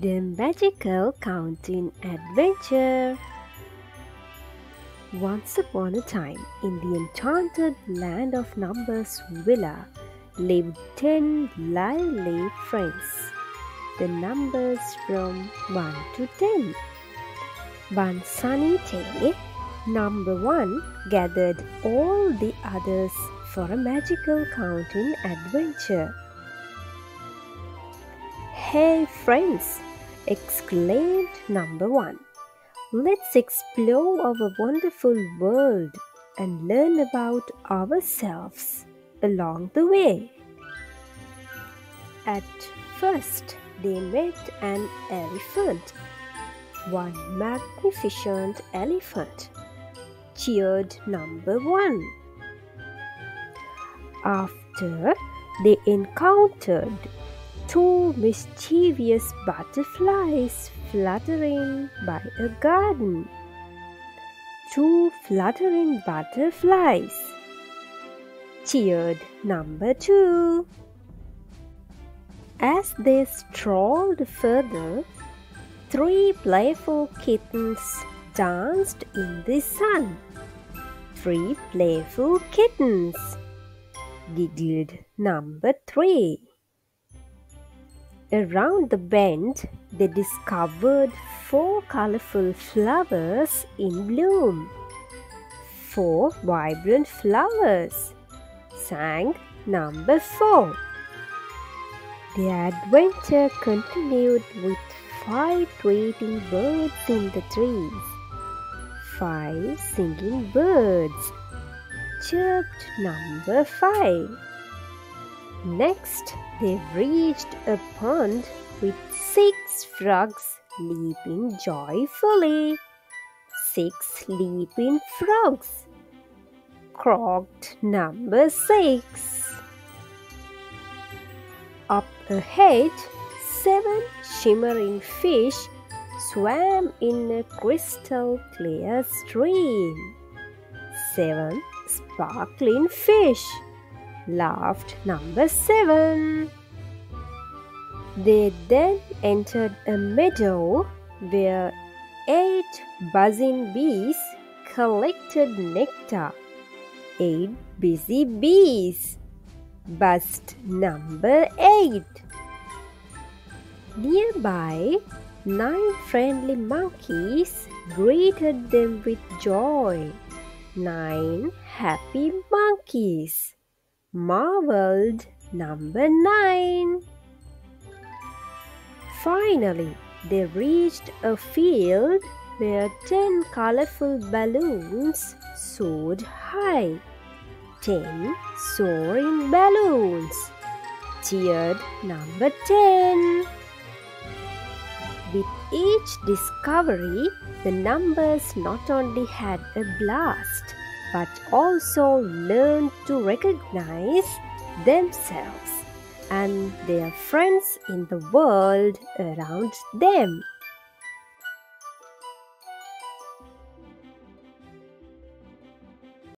The magical counting adventure. Once upon a time, in the enchanted land of Numbers Villa, lived ten lively friends. The numbers from 1 to 10. One sunny day, number 1 gathered all the others for a magical counting adventure. Hey friends, exclaimed number 1. Let's explore our wonderful world and learn about ourselves along the way. At first, they met an elephant. One magnificent elephant cheered number one. After they encountered two mischievous butterflies fluttering by a garden. Two fluttering butterflies cheered number two. As they strolled further, three playful kittens danced in the sun. Three playful kittens, giggled number three. Around the bend, they discovered four colorful flowers in bloom. Four vibrant flowers, sang number four. The adventure continued with five tweeting birds in the trees. Five singing birds chirped number five. Next, they reached a pond with six frogs leaping joyfully. Six leaping frogs croaked number six. Up ahead, seven shimmering fish swam in a crystal clear stream. Seven sparkling fish laughed number seven. They then entered a meadow where eight buzzing bees collected nectar. Eight busy bees buzzed number eight. Nearby, nine friendly monkeys greeted them with joy. Nine happy monkeys marveled number nine. Finally, they reached a field where ten colorful balloons soared high. Ten soaring balloons cheered number ten. With each discovery, the numbers not only had a blast but also learn to recognize themselves and their friends in the world around them.